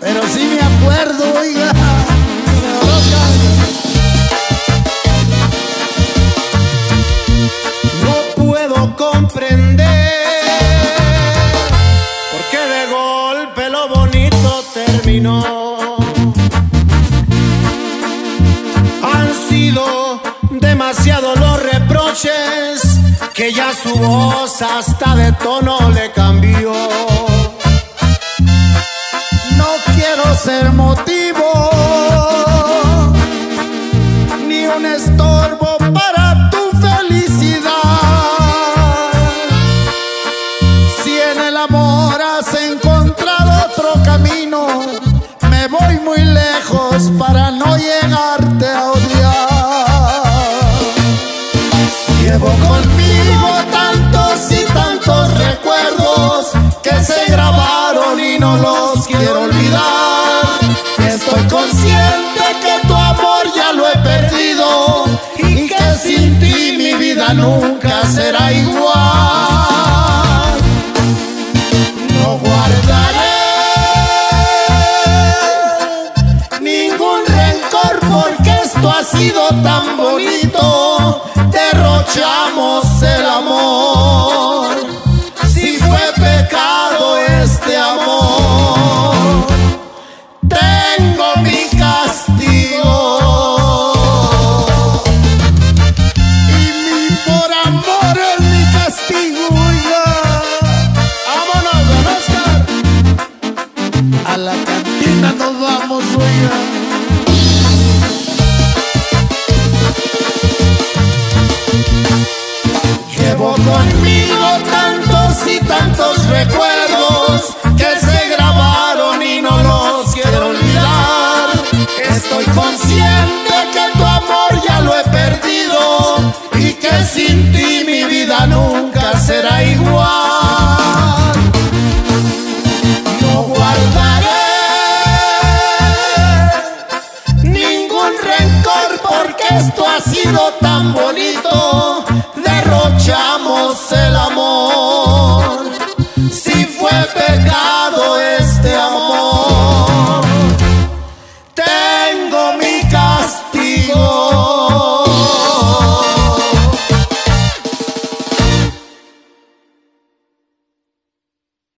pero sí me acuerdo, oiga. No puedo comprender por qué de golpe lo bonito terminó. Han sido demasiados los reproches que ya su voz hasta de tono le cambió. Ser motivo ni un estorbo nunca será igual. No guardaré ningún rencor porque esto ha sido tan bonito. Derrochamos el amor. La cantina nos vamos, oiga. Llevo conmigo tantos y tantos recuerdos esto ha sido tan bonito.